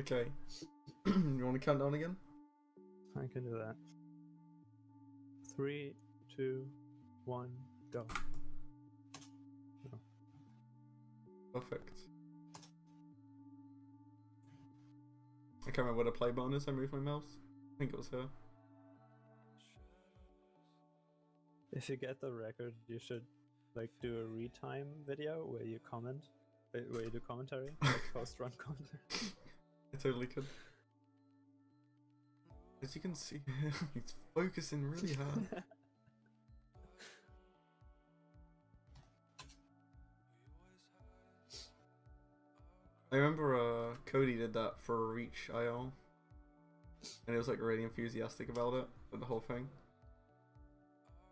Okay. you want to count down again? I can do that. Three, two, one, go. Perfect. I can't remember what the play button is. I moved my mouse. I think it was here. If you get the record, you should like do a retime video where you comment, where you do commentary, like post run commentary. I totally could. As you can see, he's focusing really hard. I remember uh, Cody did that for Reach IO, and he was like really enthusiastic about it, and the whole thing.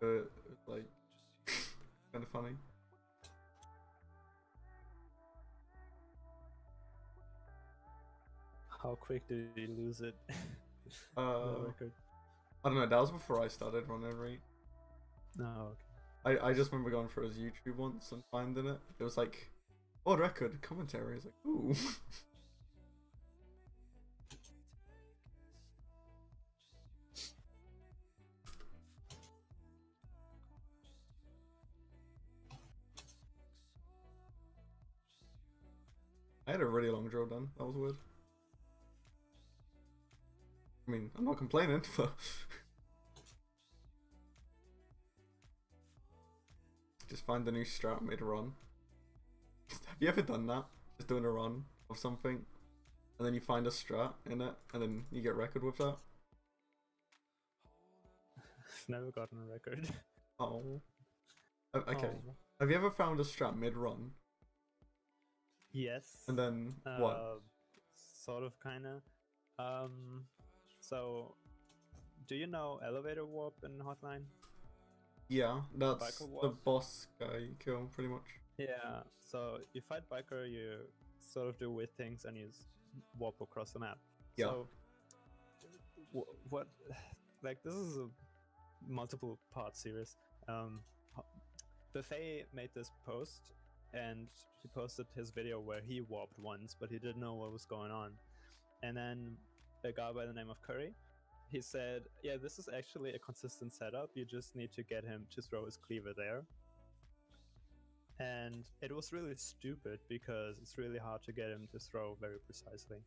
It was like kind of funny. How quick did you lose it? Uh, record. I don't know. That was before I started running Reach. No, okay. I, I just remember going for his YouTube once and finding it. It was like, odd record commentary. I was like, ooh. I had a really long drill done. That was weird. I mean, I'm not complaining, but just find a new strat mid run. Have you ever done that? Just doing a run of something, and then you find a strat in it, and then you get record with that. I've never gotten a record. Oh. Okay. Oh. Have you ever found a strat mid run, Yes. and then what? Uh, Sort of, kinda. Um, so, do you know elevator warp in Hotline? Yeah, that's the boss guy you kill, pretty much. Yeah. So you fight biker, you sort of do weird things, and you warp across the map. Yeah. So, what? Like this is a multiple part series. Um, Buffet made this post, and he posted his video where he warped once, but he didn't know what was going on. And then a guy by the name of Curry, he said, "Yeah, this is actually a consistent setup. You just need to get him to throw his cleaver there." And it was really stupid because it's really hard to get him to throw very precisely.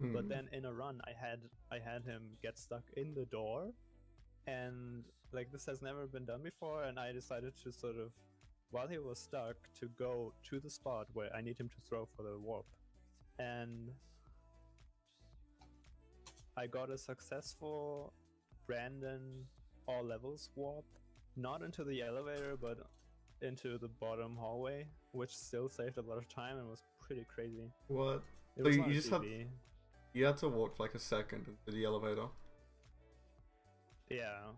But Hmm. then in a run, I had I had him get stuck in the door, and like this has never been done before. And I decided to sort of, while he was stuck, to go to the spot where I need him to throw for the warp, and I got a successful Brandon all levels warp, not into the elevator, but into the bottom hallway, which still saved a lot of time and was pretty crazy. what? It So was you- just had- TV. You had to walk like a second into the elevator. Yeah.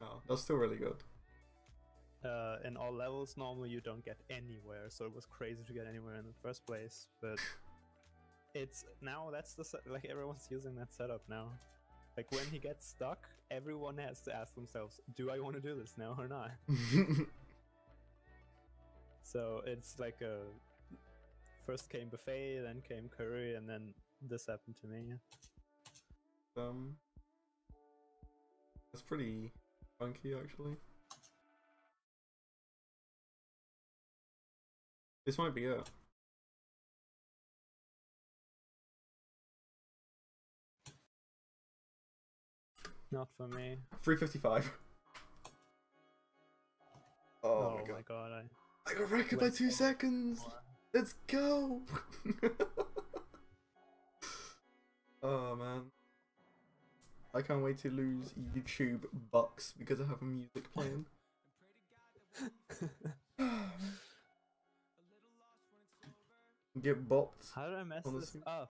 Oh, that's still really good. uh, in all levels normally you don't get anywhere so it was crazy to get anywhere in the first place but it's now that's the like everyone's using that setup now like when he gets stuck everyone has to ask themselves do i want to do this now or not so it's like a first came buffet then came curry and then this happened to me um, that's pretty funky actually. This might be it. Not for me 355. Oh, oh, my god. my god i I got record by two seconds! Let's go! oh man. I can't wait to lose YouTube bucks because I have a music playing. Get bopped. How did I mess this up?